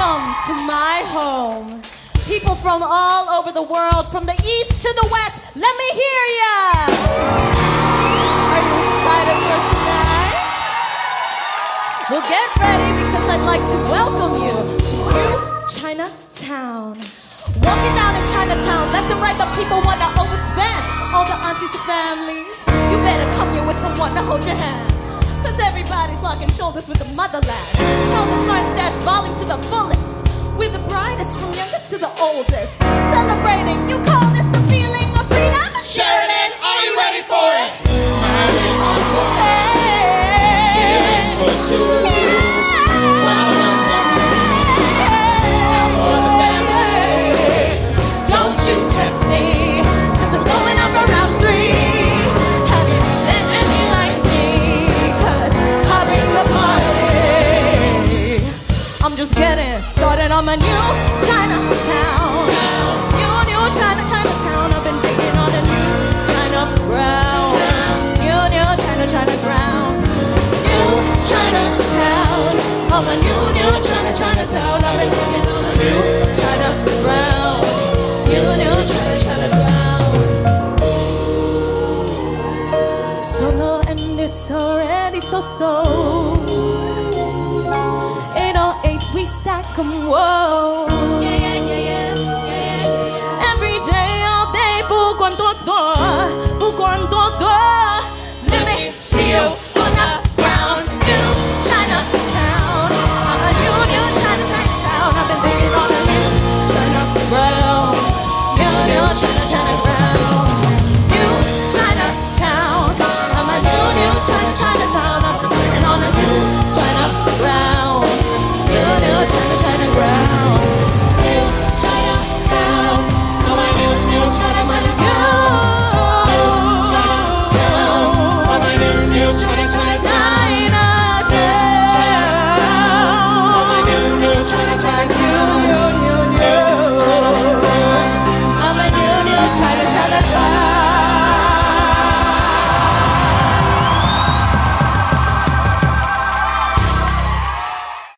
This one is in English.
Welcome to my home. People from all over the world, from the east to the west, let me hear ya! Are you excited for tonight? Well, get ready because I'd like to welcome you to Chinatown. Walking down in Chinatown, left and right, the people wanna overspend. All the aunties and families, you better come here with someone to hold your hand. Cause everybody's locking shoulders with the motherland. Tell the I'm that's volume to the full. The from youngest to the oldest. Celebrating, you call this the feeling of freedom? Sheridan, are you ready for it? Smiling on one, Hey. cheering for two. I'm started on my new Chinatown. New, new China, Chinatown. I've been digging on a new China ground. New, new China, China ground. New Chinatown. On my new, new China, Chinatown. I've been digging on a new China ground. New, new China, China ground. Summer and it's already so so we stack them, whoa. Yeah, yeah, yeah, yeah, Every day, all day, todo, todo. Let me see you new I'm a new, new I've been on. still trying to turn around